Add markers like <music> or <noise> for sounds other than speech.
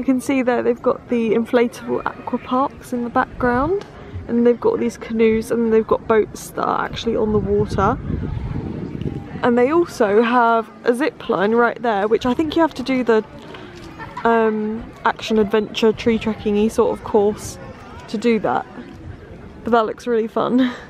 You can see there they've got the inflatable aqua parks in the background and they've got these canoes and they've got boats that are actually on the water. And they also have a zip line right there, which I think you have to do the um, action adventure tree trekking sort of course to do that. But that looks really fun. <laughs>